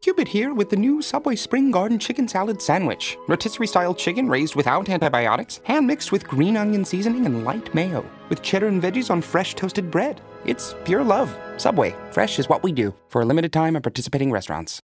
Cupid here with the new Subway Spring Garden Chicken Salad Sandwich. Rotisserie style chicken raised without antibiotics, hand mixed with green onion seasoning and light mayo, with cheddar and veggies on fresh toasted bread. It's pure love. Subway, fresh is what we do. For a limited time at participating restaurants.